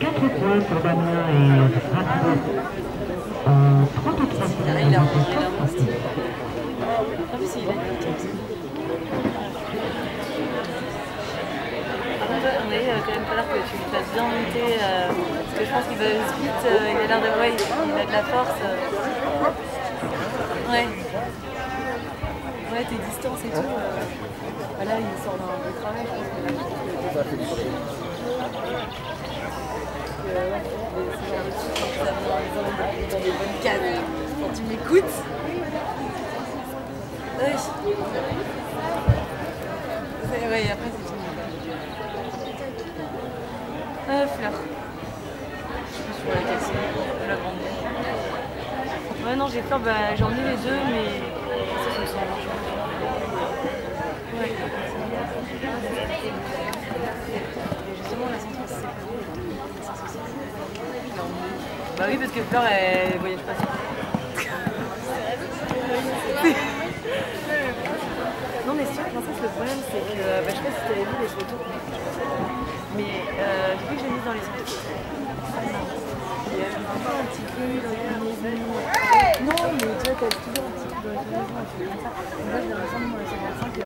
4 points pour Damien et. En 33 Il a, il a on est quand même falloir que tu bien monter. euh, parce que je pense qu'il va euh, il a l'air de. Ouais, il a de la force. euh. Ouais. Ouais, tes distances et tout. euh. Bah là, il sort d'un travail, je pense là, Ça fait du bruit. Euh, ouais, mais c'est genre de truc quand ça vient dans des bonnes tu m'écoutes. Oui. Ouais, après c'est fini. Euh, fleur. Je c'est. De la. Ouais, non, j'ai fleur, bah, j'en ai les deux, mais ça, ça me semble. Ouais. Et justement, la centrale, c'est séparée. Bah oui, parce que Fleur, elle voyage pas non, mais sur Princesse, le problème, c'est que. Bah, je sais pas si t'avais vu les photos. Mais euh, depuis que j'ai mis dans les photos. Elle me voit un petit peu dans les. Non, mais tu vois, t'as toujours un petit peu dans les maisons, un truc comme ça. Moi, les 55.